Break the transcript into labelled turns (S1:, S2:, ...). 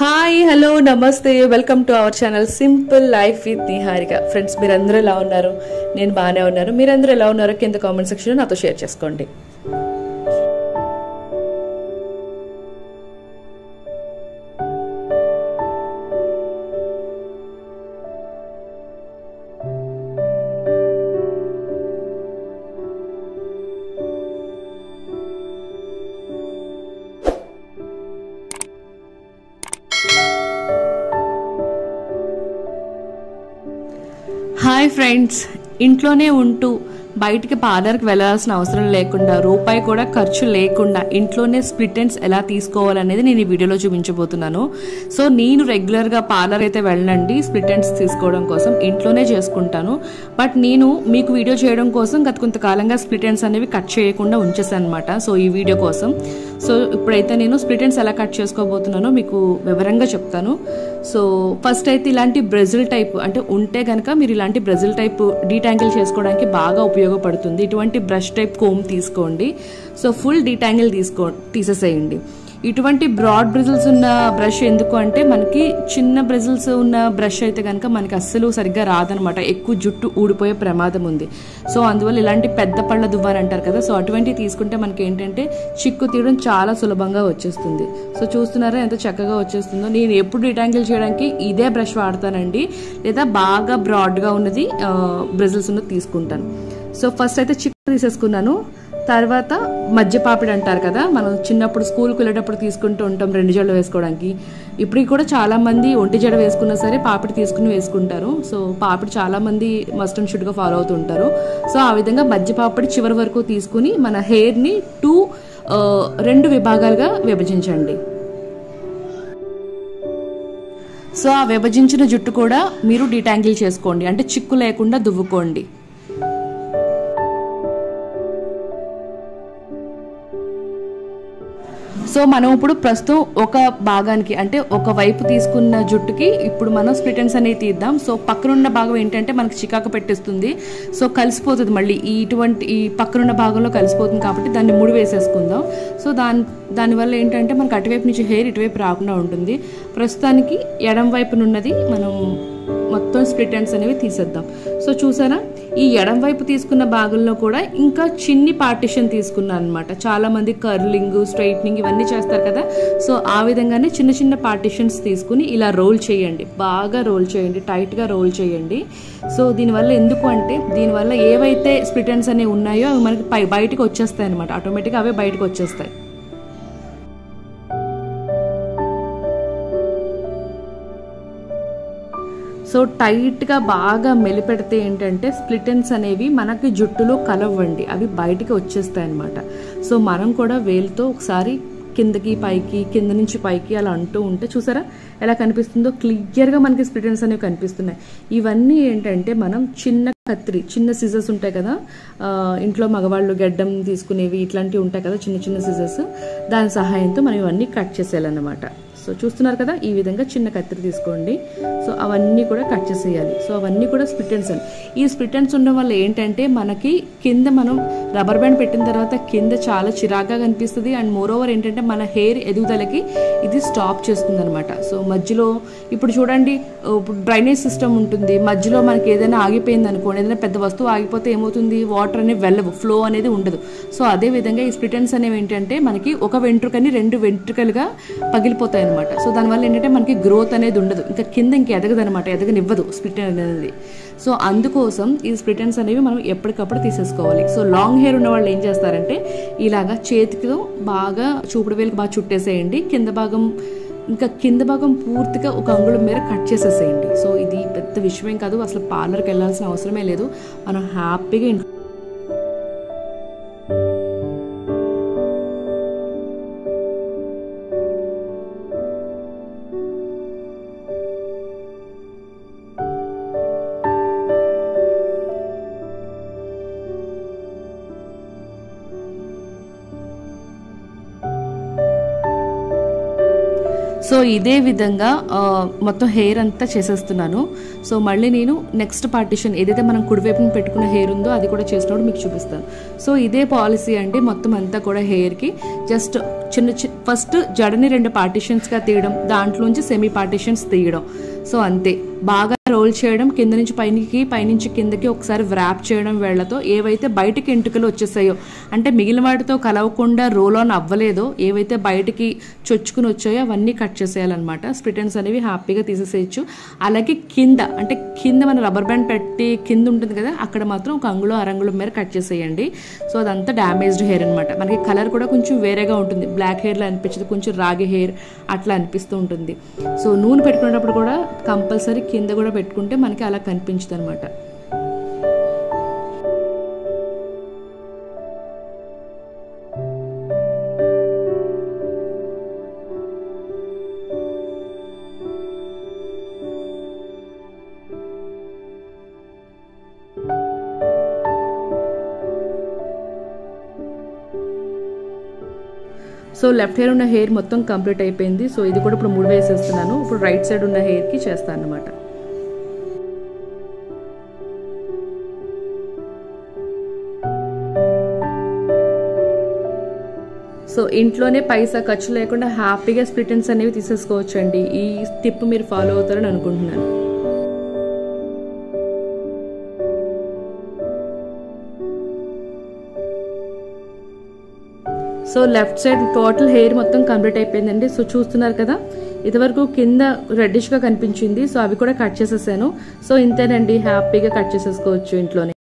S1: Hi hello నమస్తే. Welcome to our channel simple life with Niharika. Friends మీరందరూ ఎలా ఉన్నారు? నేను బాగానే ఉన్నారు మీరందరూ ఎలా ఉన్నారో కింద కామెంట్ సెక్షన్లో నాతో షేర్ చేసుకోండి. హాయ్ ఫ్రెండ్స్ ఇంట్లోనే ఉంటూ బయటికి పార్లర్కి వెళ్ళాల్సిన అవసరం లేకుండా రూపాయి కూడా ఖర్చు లేకుండా ఇంట్లోనే స్ప్లిట్ ఎండ్స్ ఎలా తీసుకోవాలనేది నేను ఈ వీడియోలో చూపించబోతున్నాను. సో నేను రెగ్యులర్గా పార్లర్ అయితే వెళ్ళండి స్ప్లిట్ ఎండ్స్ తీసుకోవడం కోసం ఇంట్లోనే చేసుకుంటాను. బట్ నేను మీకు వీడియో చేయడం కోసం గత కొంతకాలంగా స్ప్లిట్ ఎండ్స్ అనేవి కట్ చేయకుండా ఉంచేసాను అనమాట సో ఈ వీడియో కోసం. సో ఇప్పుడైతే నేను స్ప్లిట్ ఎండ్స్ ఎలా కట్ చేసుకోబోతున్నానో మీకు వివరంగా చెప్తాను. సో ఫస్ట్ అయితే ఇలాంటి బ్రెజిల్ టైప్ అంటే ఉంటే కనుక మీరు ఇలాంటి బ్రెజిల్ టైప్ డీటాంగిల్ చేసుకోవడానికి బాగా ఉపయోగపడుతుంది. ఇటువంటి బ్రష్ టైప్ కోమ్ తీసుకోండి. సో ఫుల్ డీటాంగిల్ తీసుకో తీసేసేయండి. ఇటువంటి బ్రాడ్ బ్రిజిల్స్ ఉన్న బ్రష్ ఎందుకు అంటే మనకి చిన్న బ్రిజిల్స్ ఉన్న బ్రష్ అయితే కనుక మనకి అస్సలు సరిగ్గా రాదనమాట. ఎక్కువ జుట్టు ఊడిపోయే ప్రమాదం ఉంది. సో అందువల్ల ఇలాంటి పెద్ద పళ్ళ దువ్వాని అంటారు కదా సో అటువంటివి తీసుకుంటే మనకి ఏంటంటే చిక్కు తీయడం చాలా సులభంగా వచ్చేస్తుంది. సో చూస్తున్నారా ఎంత చక్కగా వచ్చేస్తుందో? నేను ఎప్పుడు డిటాంగిల్ చేయడానికి ఇదే బ్రష్ వాడతానండి. లేదా బాగా బ్రాడ్గా ఉన్నది బ్రిజిల్స్ ఉన్నది తీసుకుంటాను. సో ఫస్ట్ అయితే చికెన్ తీసేసుకున్నాను. తర్వాత మధ్య పాపిడి అంటారు కదా మనం చిన్నప్పుడు స్కూల్కి వెళ్ళేటప్పుడు తీసుకుంటూ ఉంటాం రెండు జడలు వేసుకోవడానికి. ఇప్పటికి కూడా చాలామంది ఒంటి జడ వేసుకున్నా సరే పాపిడి తీసుకుని వేసుకుంటారు. సో పాపిడి చాలామంది మస్ట్ అండ్ షుడ్గా ఫాలో అవుతూ ఉంటారు. సో ఆ విధంగా మధ్య పాపిడి చివరి వరకు తీసుకుని మన హెయిర్ని టూ రెండు విభాగాలుగా విభజించండి. సో ఆ విభజించిన జుట్టు కూడా మీరు డీటాంగిల్ చేసుకోండి. అంటే చిక్కు లేకుండా దువ్వుకోండి. సో మనం ఇప్పుడు ప్రస్తుతం ఒక భాగానికి అంటే ఒక వైపు తీసుకున్న జుట్టుకి ఇప్పుడు మనం స్ప్లిటెన్స్ అనేవి తీద్దాం. సో పక్కనున్న భాగం ఏంటంటే మనకి చికాకు పెట్టేస్తుంది. సో కలిసిపోతుంది మళ్ళీ. ఈ ఇటువంటి ఈ పక్కనున్న భాగంలో కలిసిపోతుంది కాబట్టి దాన్ని ముడి వేసేసుకుందాం. సో దాని దానివల్ల ఏంటంటే మనకు అటువైపు నుంచి హెయిర్ ఇటువైపు రాకుండా ఉంటుంది. ప్రస్తుతానికి ఎడం వైపునున్నది మనం మొత్తం స్ప్లిట్ ఎండ్స్ అనేవి తీసేద్దాం. సో చూసారా? ఈ ఎడం వైపు తీసుకున్న భాగంలో కూడా ఇంకా చిన్ని పార్టిషన్ తీసుకున్నాను అనమాట చాలామంది కర్లింగ్ స్ట్రైట్నింగ్ ఇవన్నీ చేస్తారు కదా. సో ఆ విధంగానే చిన్న చిన్న పార్టిషన్స్ తీసుకుని ఇలా రోల్ చేయండి. బాగా రోల్ చేయండి. టైట్గా రోల్ చేయండి. సో దీనివల్ల ఎందుకు అంటే దీనివల్ల ఏవైతే స్ప్లిటన్స్ అనేవి ఉన్నాయో అవి మనకి బయటకు వచ్చేస్తాయి అనమాట ఆటోమేటిక్గా అవే బయటకు వచ్చేస్తాయి. సో టైట్గా బాగా మెలిపెడితే ఏంటంటే స్ప్లిటెన్స్ అనేవి మనకి జుట్టులో కలవండి. అవి బయటికి వచ్చేస్తాయి అనమాట సో మనం కూడా వేలుతో ఒకసారి కిందకి పైకి కింద నుంచి పైకి అలా అంటూ ఉంటే చూసారా? ఎలా కనిపిస్తుందో? క్లియర్గా మనకి స్ప్లిటెన్స్ అనేవి కనిపిస్తున్నాయి. ఇవన్నీ ఏంటంటే మనం చిన్న కత్తిరి చిన్న సిజర్స్ ఉంటాయి కదా? ఇంట్లో మగవాళ్ళు గడ్డం తీసుకునేవి ఇట్లాంటివి ఉంటాయి కదా చిన్న చిన్న సిజర్స్ దాని సహాయంతో మనం ఇవన్నీ కట్ చేసేయాలన్నమాట. సో చూస్తున్నారు కదా ఈ విధంగా చిన్న కత్తిరి తీసుకోండి. సో అవన్నీ కూడా కట్ చేసేయాలి. సో అవన్నీ కూడా స్ప్లిటెన్స్ అని. ఈ స్ప్రిటెన్స్ ఉండడం వల్ల ఏంటంటే మనకి కింద మనం రబ్బర్ బ్యాండ్ పెట్టిన తర్వాత కింద చాలా చిరాగ్గా కనిపిస్తుంది. అండ్ మోర్ ఓవర్ ఏంటంటే మన హెయిర్ ఎదుగుదలకి ఇది స్టాప్ చేస్తుంది అనమాట సో మధ్యలో ఇప్పుడు చూడండి ఇప్పుడు డ్రైనేజ్ సిస్టమ్ ఉంటుంది. మధ్యలో మనకి ఏదైనా ఆగిపోయింది అనుకోండి ఏదైనా పెద్ద వస్తువు ఆగిపోతే ఏమవుతుంది? వాటర్ అనేది వెళ్ళవు ఫ్లో అనేది ఉండదు. సో అదే విధంగా ఈ స్ప్లిటెన్స్ అనేవి ఏంటంటే మనకి ఒక వెంట్రుకని రెండు వెంట్రుకలుగా పగిలిపోతాయి అనమాట. సో దానివల్ల ఏంటంటే మనకి గ్రోత్ అనేది ఉండదు. ఇంకా కింద ఇంక ఎదగదు అనమాట ఎదగనివ్వదు స్ప్లిట్ అనేది. సో అందుకోసం ఈ స్ప్లిటన్స్ అనేవి మనం ఎప్పటికప్పుడు తీసేసుకోవాలి. సో లాంగ్ హెయిర్ ఉన్న వాళ్ళు ఏం చేస్తారంటే ఇలాగా చేతితో బాగా చూపుడు వేలకు బాగా చుట్టేసేయండి. కింద భాగం ఇంకా కింద భాగం పూర్తిగా ఒక అంగుళం మేర కట్ చేసేసేయండి. సో ఇది పెద్ద విషయం కాదు. అసలు పార్లర్కి వెళ్ళాల్సిన అవసరమే లేదు. మనం హ్యాపీగా సో ఇదే విధంగా మొత్తం హెయిర్ అంతా చేసేస్తున్నాను. సో మళ్ళీ నేను నెక్స్ట్ పార్టిషన్ ఏదైతే మనం కుడివైపున పెట్టుకున్న హెయిర్ ఉందో అది కూడా చేసినప్పుడు మీకు చూపిస్తాను. సో ఇదే పాలసీ అండి మొత్తం అంతా కూడా హెయిర్కి. జస్ట్ చిన్న చిన్న ఫస్ట్ జడని రెండు పార్టిషన్స్గా తీయడం దాంట్లోంచి సెమీ పార్టిషన్స్ తీయడం. సో అంతే. బాగా రోల్ చేయడం కింద నుంచి పైనకి పైనుంచి కిందకి ఒకసారి వ్రాప్ చేయడం వేళ్ళతో ఏవైతే బయటకి ఎంటుకలు వచ్చేసాయో అంటే మిగిలిన వాటితో కలవకుండా రోల్ ఆన్ అవ్వలేదో ఏవైతే బయటకి చొచ్చుకుని వచ్చాయో అవన్నీ కట్ చేసేయాలన్నమాట. స్ప్రిటన్స్ అనేవి హ్యాపీగా తీసేసేయచ్చు. అలాగే కింద అంటే కింద మన రబ్బర్ బ్యాండ్ పెట్టి కింద ఉంటుంది కదా అక్కడ మాత్రం ఒక అంగుళం అరంగుళం మేర కట్ చేసేయండి. సో అదంతా డ్యామేజ్డ్ హెయిర్ అనమాట మనకి కలర్ కూడా కొంచెం వేరేగా ఉంటుంది. బ్లాక్ హెయిర్లో అనిపించదు కొంచెం రాగి హెయిర్ అట్లా అనిపిస్తూ ఉంటుంది. సో నూనె పెట్టుకునేటప్పుడు కూడా కంపల్సరీ కింద కూడా పెట్టుకుంటే మనకి అలా కనిపించదు అనమాట సో లెఫ్ట్ హెయిర్ ఉన్న హెయిర్ మొత్తం కంప్లీట్ అయిపోయింది. సో ఇది కూడా ఇప్పుడు మూడు వేసేస్తున్నాను. ఇప్పుడు రైట్ సైడ్ ఉన్న హెయిర్కి చేస్తాను అనమాట సో ఇంట్లోనే పైసా ఖర్చు లేకుండా హ్యాపీగా స్ప్లిటన్స్ అనేవి తీసేసుకోవచ్చు అండి ఈ టిప్ మీరు ఫాలో అవుతారని అనుకుంటున్నాను. So left side total hair మొత్తం కంప్లీట్ అయిపోయిందండి. సో చూస్తున్నారు కదా ఇదివరకు కింద రెడ్డిష్గా కనిపించింది. సో అవి కూడా కట్ చేసేసాను. సో ఇంతేనండి హ్యాపీగా కట్ చేసేసుకోవచ్చు ఇంట్లోనే.